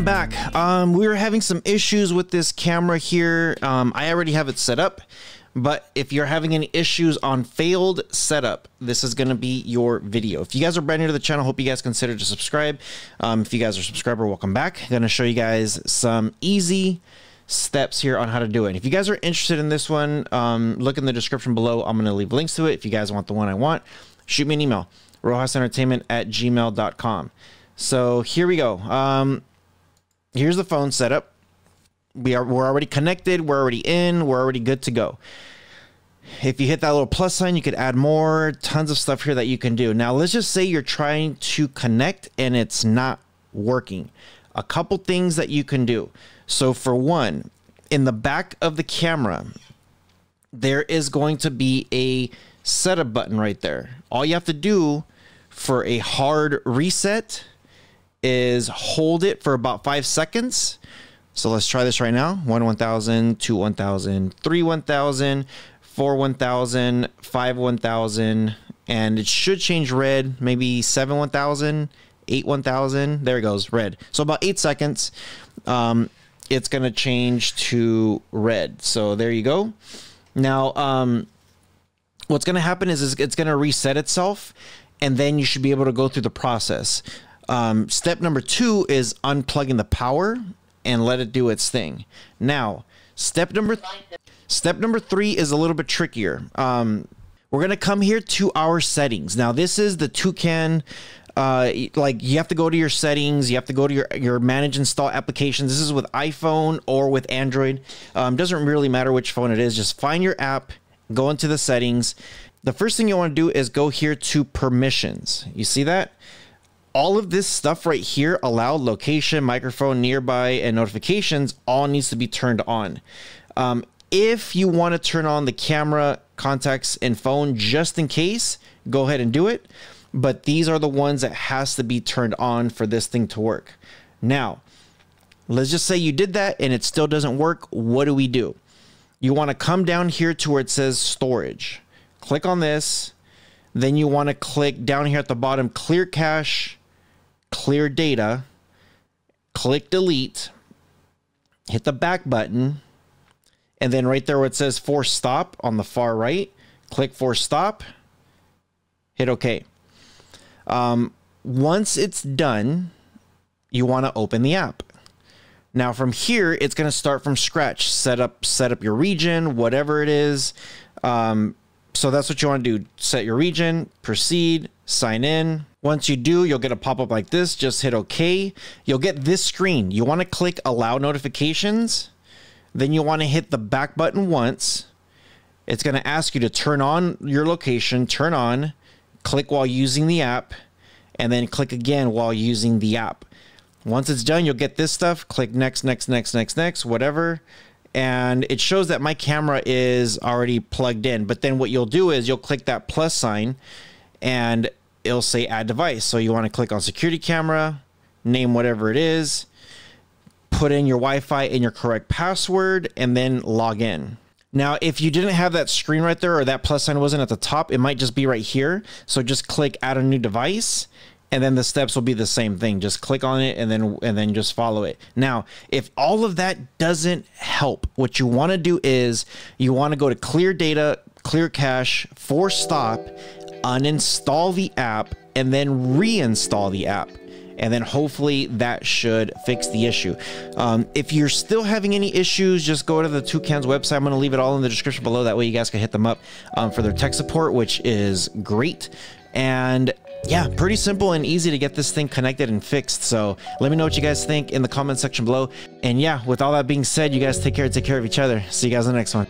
welcome back. Um, we were having some issues with this camera here. Um, I already have it set up, but if you're having any issues on failed setup, this is going to be your video. If you guys are brand new to the channel, hope you guys consider to subscribe. Um, if you guys are a subscriber, welcome back. I'm going to show you guys some easy steps here on how to do it. And if you guys are interested in this one, um, look in the description below. I'm going to leave links to it. If you guys want the one I want, shoot me an email, rohasentertainment at gmail.com. So here we go. Um, here's the phone setup. We are we're already connected. We're already in. We're already good to go. If you hit that little plus sign, you could add more. Tons of stuff here that you can do. Now let's just say you're trying to connect and it's not working. A couple things that you can do. So for one, in the back of the camera, there is going to be a setup button right there. All you have to do for a hard reset is hold it for about five seconds. So let's try this right now. One 1000, two 1000, three 1000, four 1000, five 1000, and it should change red, maybe seven 1000, eight 1000. There it goes, red. So about eight seconds, um, it's going to change to red. So there you go. Now, um, what's going to happen is, is it's going to reset itself, and then you should be able to go through the process. Um, step number two is unplugging the power and let it do its thing. Now, step number step number three is a little bit trickier. Um, we're gonna come here to our settings. Now, this is the Toucan. Uh, like you have to go to your settings, you have to go to your your manage install applications. This is with iPhone or with Android. Um, doesn't really matter which phone it is. Just find your app, go into the settings. The first thing you want to do is go here to permissions. You see that? All of this stuff right here allowed location microphone nearby and notifications all needs to be turned on. Um, if you want to turn on the camera contacts and phone just in case go ahead and do it. But these are the ones that has to be turned on for this thing to work. Now let's just say you did that and it still doesn't work. What do we do? You want to come down here to where it says storage. Click on this. Then you want to click down here at the bottom clear cache clear data, click delete, hit the back button, and then right there where it says force stop on the far right, click force stop, hit OK. Um, once it's done, you want to open the app. Now from here, it's going to start from scratch. Set up, set up your region, whatever it is. Um, so that's what you want to do. Set your region, proceed, sign in. Once you do, you'll get a pop-up like this. Just hit OK. You'll get this screen. You want to click Allow Notifications. Then you want to hit the back button once. It's going to ask you to turn on your location, turn on, click while using the app, and then click again while using the app. Once it's done, you'll get this stuff. Click next, next, next, next, next, whatever. And it shows that my camera is already plugged in. But then what you'll do is you'll click that plus sign and it'll say add device. So you want to click on security camera, name whatever it is, put in your Wi-Fi and your correct password, and then log in. Now, if you didn't have that screen right there or that plus sign wasn't at the top, it might just be right here. So just click add a new device and then the steps will be the same thing. Just click on it and then and then just follow it. Now, if all of that doesn't help, what you want to do is you want to go to clear data, clear cache, force stop, uninstall the app, and then reinstall the app. And then hopefully that should fix the issue. Um, if you're still having any issues, just go to the Toucan's website. I'm going to leave it all in the description below. That way you guys can hit them up um, for their tech support, which is great. And yeah, pretty simple and easy to get this thing connected and fixed. So let me know what you guys think in the comment section below. And yeah, with all that being said, you guys take care, take care of each other. See you guys in the next one.